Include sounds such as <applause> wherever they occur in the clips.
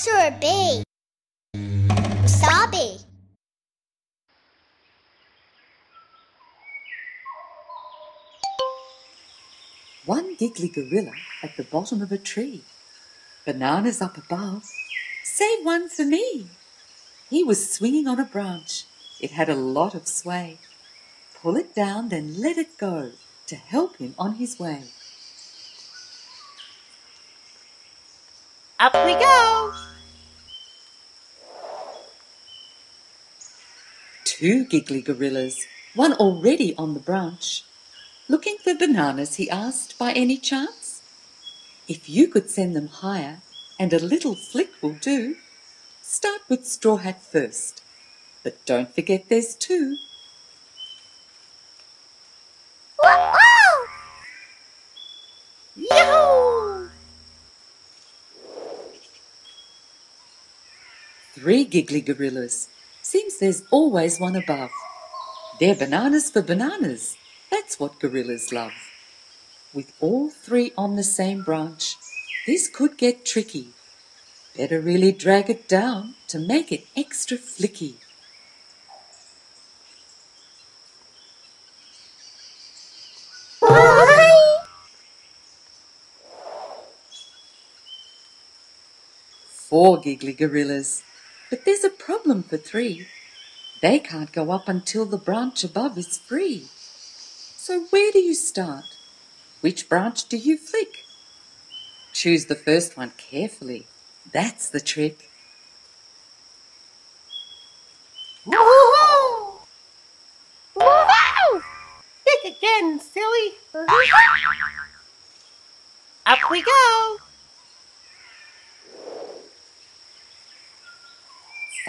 Sorbet. Wasabi. One giggly gorilla at the bottom of a tree. Bananas up above. Save one for me. He was swinging on a branch. It had a lot of sway. Pull it down, then let it go to help him on his way. Up we go! Two giggly gorillas, one already on the branch. Looking for bananas, he asked, by any chance? If you could send them higher, and a little flick will do, start with Straw Hat first. But don't forget there's two. Yahoo! Three giggly gorillas. Seems there's always one above. They're bananas for bananas. That's what gorillas love. With all three on the same branch, this could get tricky. Better really drag it down to make it extra flicky. Four giggly gorillas. But there's a problem for three. They can't go up until the branch above is free. So where do you start? Which branch do you flick? Choose the first one carefully. That's the trick. Woohoo! Woohoo! Think <laughs> again, silly. <laughs> Up we go!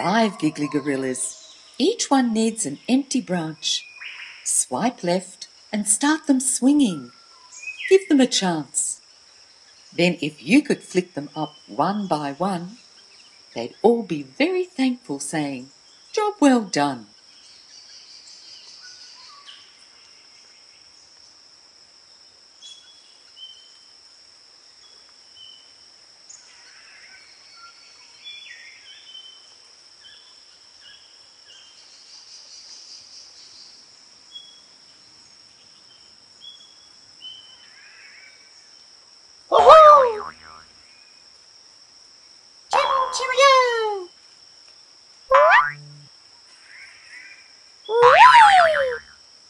Five giggly gorillas. Each one needs an empty branch. Swipe left and start them swinging. Give them a chance. Then, if you could flick them up one by one, they'd all be very thankful, saying, Job well done. Woohoo! Chim cheerio!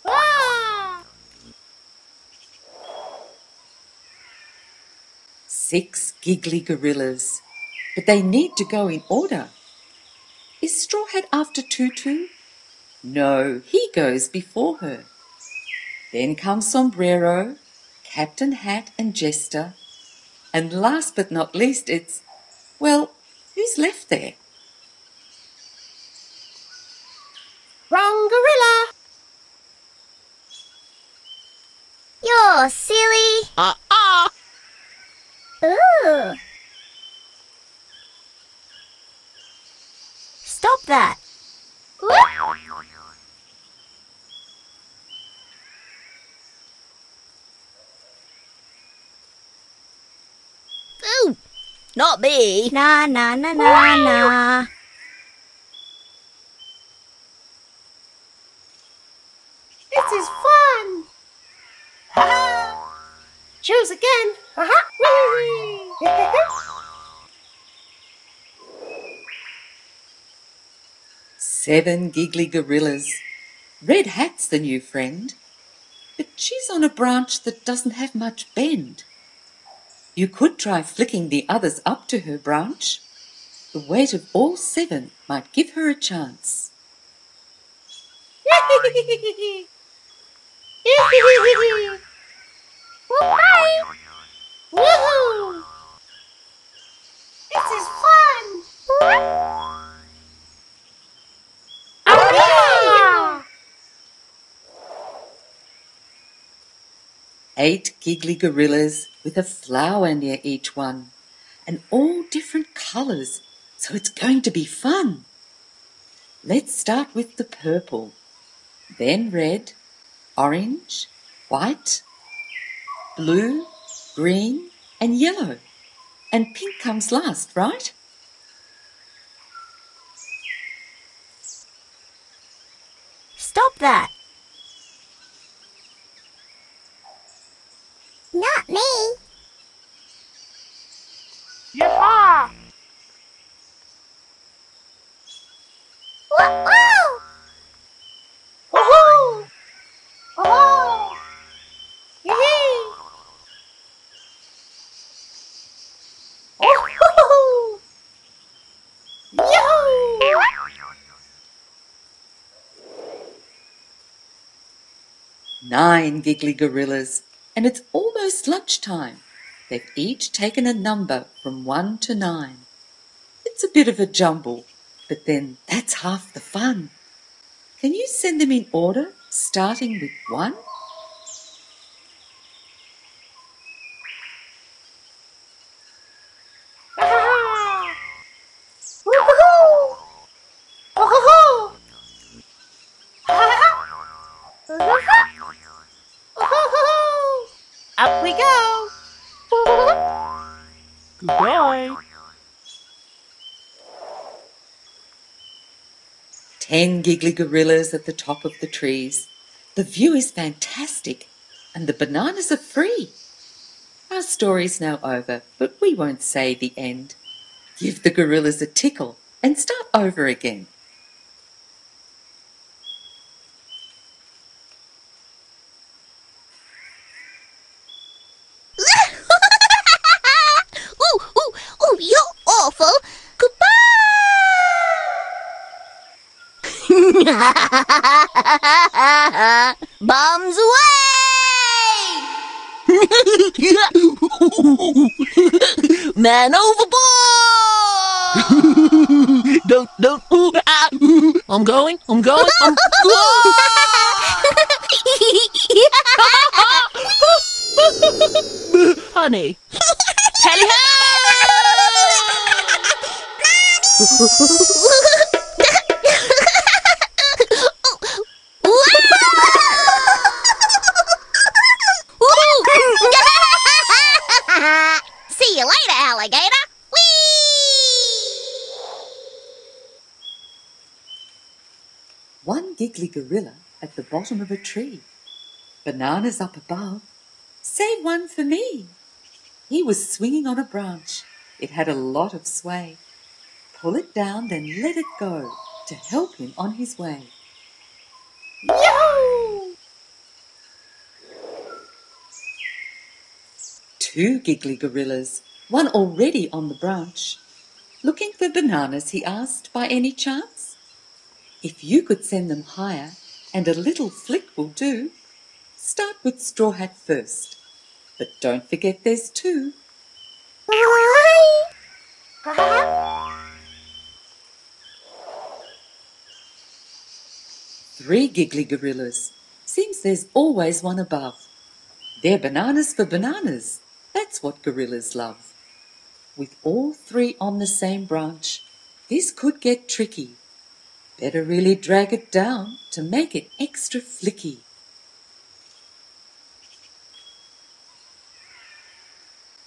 Ah! Six giggly gorillas. But they need to go in order. Is Straw Hat after Tutu? No, he goes before her. Then comes Sombrero, Captain Hat, and Jester. And last but not least, it's, well, who's left there? Wrong gorilla! You're silly. Uh-uh! Ooh. Stop that! Ooh, not me. Na na na na na. This is fun! Choose again! Ha-ha! Seven giggly gorillas. Red Hat's the new friend, but she's on a branch that doesn't have much bend. You could try flicking the others up to her branch. The weight of all seven might give her a chance. <laughs> Woohoo! This is fun! Ah! Eight giggly gorillas with a flower near each one, and all different colours, so it's going to be fun. Let's start with the purple, then red, orange, white, blue, green, and yellow. And pink comes last, right? Nine giggly gorillas, and it's almost lunchtime. They've each taken a number from one to nine. It's a bit of a jumble, but then that's half the fun. Can you send them in order, starting with one? Ah! Woohoo! Woohoo! Ah! Woohoo! Up we go! Goodbye. Ten giggly gorillas at the top of the trees. The view is fantastic, and the bananas are free. Our story's now over, but we won't say the end. Give the gorillas a tickle and start over again. ooh, ooh, ooh, you're awful. Goodbye. <laughs> Bombs away! <laughs> Man overboard! <laughs> don't, don't. Ooh, ah, ooh. I'm going. I'm going. I'm. Honey. Tally See giggly gorilla at the bottom of a tree. Bananas up above. Save one for me. He was swinging on a branch. It had a lot of sway. Pull it down, then let it go to help him on his way. Yoo! Two giggly gorillas, one already on the branch. Looking for bananas, he asked, by any chance? If you could send them higher, and a little flick will do, start with Straw Hat first. But don't forget there's two. Three giggly gorillas. Seems there's always one above. They're bananas for bananas. That's what gorillas love. With all three on the same branch, this could get tricky. Better really drag it down to make it extra flicky.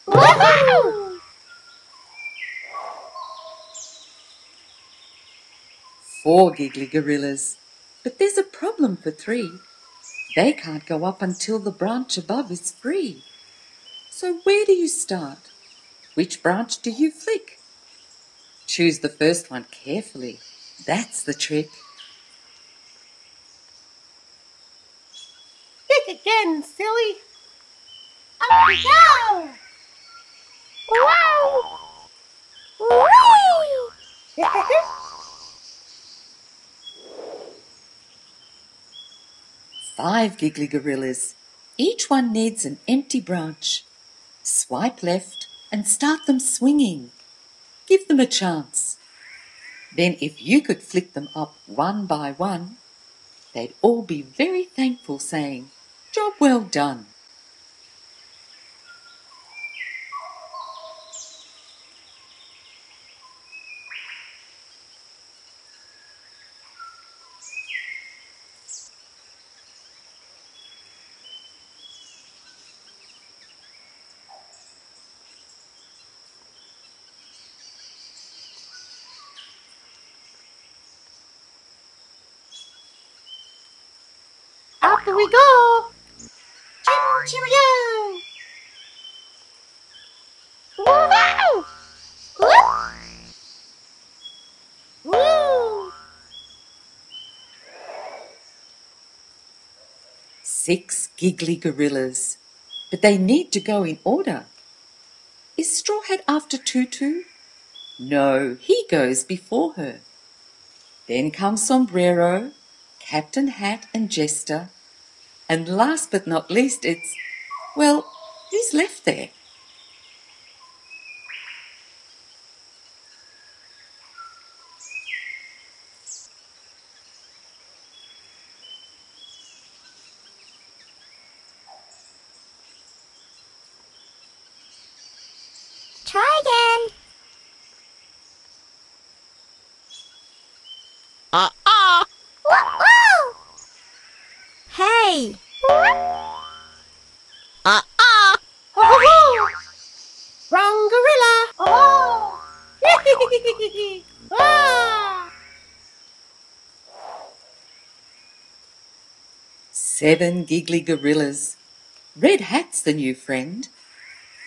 Woohoo! Four giggly gorillas. But there's a problem for three. They can't go up until the branch above is free. So where do you start? Which branch do you flick? Choose the first one carefully. That's the trick. Again, silly. Up we go! Wow! Woo! Five giggly gorillas. Each one needs an empty branch. Swipe left and start them swinging. Give them a chance. Then, if you could flick them up one by one, they'd all be very thankful, saying, Job well done. Up we go! Chim cheerio! Woohoo! Woo! Six giggly gorillas. But they need to go in order. Is Straw Hat after Tutu? No, he goes before her. Then come Sombrero, Captain Hat, and Jester. And last but not least, it's, well, who's left there? Try again. Uh uh. Woo! Hey! Uh uh. Oh, wrong gorilla. Oh. Ah. <laughs> Seven giggly gorillas. Red Hat's the new friend,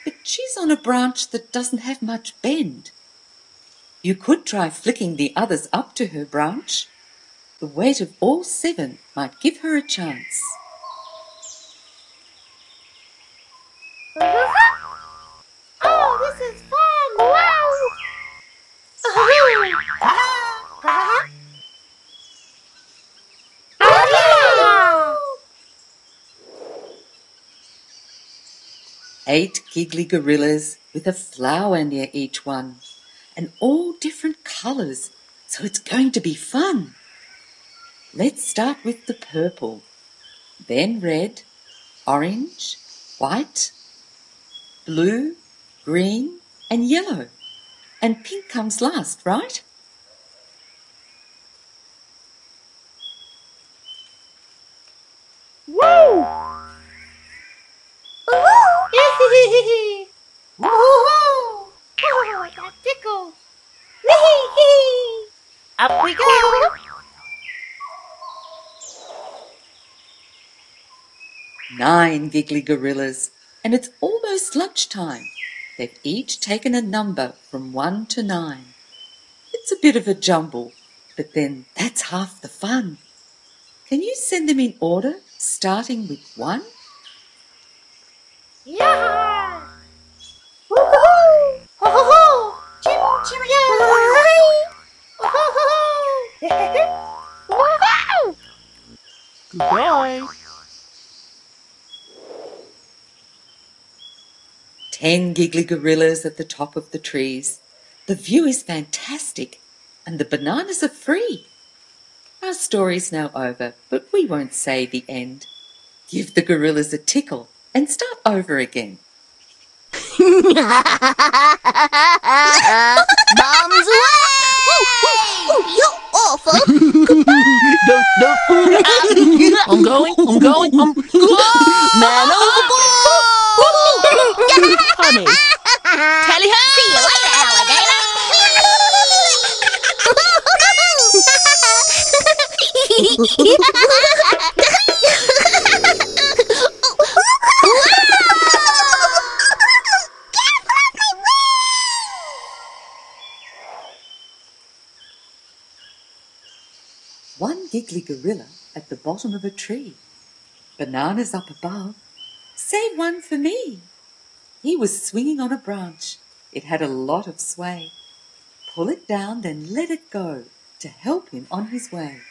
but she's on a branch that doesn't have much bend. You could try flicking the others up to her branch. The weight of all seven might give her a chance. Oh, this is fun. Wow. Eight giggly gorillas with a flower near each one, and all different colours, so it's going to be fun. Let's start with the purple, then red, orange, white, blue, green, and yellow. And pink comes last, right? Woo! Woo! Oh, I got tickled. Up we go. Nine giggly gorillas, and it's almost lunchtime. They've each taken a number from one to nine. It's a bit of a jumble, but then that's half the fun. Can you send them in order, starting with one? <laughs> Goodbye. Ten giggly gorillas at the top of the trees. The view is fantastic, and the bananas are free. Our story's now over, but we won't say the end. Give the gorillas a tickle and start over again. <laughs> <laughs> I'm going. I'm going. I'm. <laughs> Man overboard! Giggly gorilla at the bottom of a tree. Bananas up above. Save one for me. He was swinging on a branch. It had a lot of sway. Pull it down, then let it go to help him on his way.